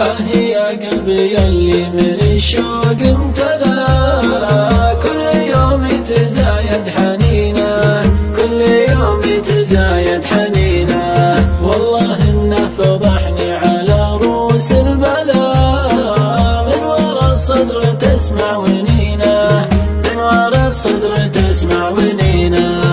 آه يا قلبي اللي من الشوق امتلا كل يوم يتزايد حنينه. كل يوم يتزايد حنينه. والله انه فضحني على روس البلا. من ورا الصدر تسمع ونينه. من ورا الصدر تسمع ونينه.